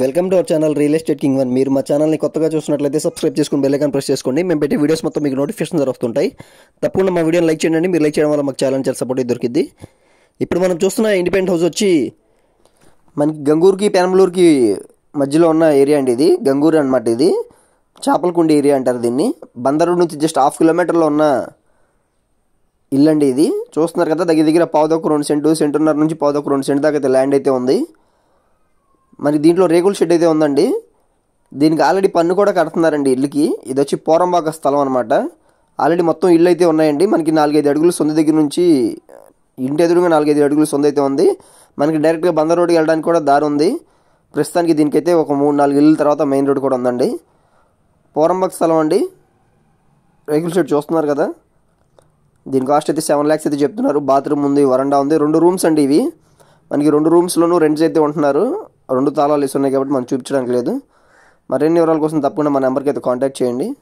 Welcome to our channel real estate king one మీరు మా ఛానల్ని కొత్తగా చూసినట్లయితే సబ్స్క్రైబ్ చేసుకుని బెల్ ఐకాన్ ప్రెస్ చేసుకోండి. మేము పెట్టే వీడియోస్ మొత్తం మీకు నోటిఫికేషన్ వస్తుంటాయి తప్పకుండా మా వీడియోని లైక్ చేయండి. మీరు లైక్ చేయడం వల్ల మాకు ఛానల్ చాలా సపోర్ట్ దొరికింది ఇప్పుడు మనం చూస్తున్న ఇండిపెండెంట్ హౌస్ వచ్చి మనకి గంగూరుకి పెనమలూరుకి మధ్యలో ఉన్న ఏరియా అండి ఇది. గంగూరు అనమాట ఇది. చేపలకుండి ఏరియా అంటారు దీన్ని. బందరు నుంచి జస్ట్ హాఫ్ కిలోమీటర్లో ఉన్న ఇల్లు అండి ఇది. చూస్తున్నారు కదా దగ్గర దగ్గర పావుదొక్క రెండు సెంటు సెంటున్నర నుంచి పావుదొక్క రెండు సెంటు దాకా అయితే ల్యాండ్ అయితే ఉంది. మరి దీంట్లో రేకుల షెడ్ అయితే ఉందండి. దీనికి ఆల్రెడీ పన్ను కూడా కడుతున్నారండి ఇల్లుకి. ఇది వచ్చి పోరంబాక స్థలం అనమాట ఆల్రెడీ మొత్తం ఇల్లు అయితే ఉన్నాయండి. మనకి నాలుగైదు అడుగులు సొంత దగ్గర నుంచి ఇంటి ఎదురుగా నాలుగైదు అడుగులు సొంత అయితే ఉంది. మనకి డైరెక్ట్గా బందర్ రోడ్కి వెళ్ళడానికి కూడా దారి ఉంది. ప్రస్తుతానికి దీనికైతే ఒక మూడు నాలుగు ఇళ్ళ తర్వాత మెయిన్ రోడ్ కూడా ఉందండి. పోరంబాక స్థలం అండి. రేకుల షెడ్ చూస్తున్నారు కదా. దీని కాస్ట్ అయితే సెవెన్ ల్యాక్స్ అయితే చెప్తున్నారు. బాత్రూమ్ ఉంది వరండా ఉంది. రెండు రూమ్స్ అండి ఇవి. మనకి రెండు రూమ్స్లోనూ రెంట్స్ అయితే ఉంటున్నారు. రెండు తాళాలు ఇస్తున్నాయి కాబట్టి మనం చూపించడానికి లేదు. మరిన్ని వివరాల కోసం తప్పకుండా మా నెంబర్కి అయితే కాంటాక్ట్ చేయండి.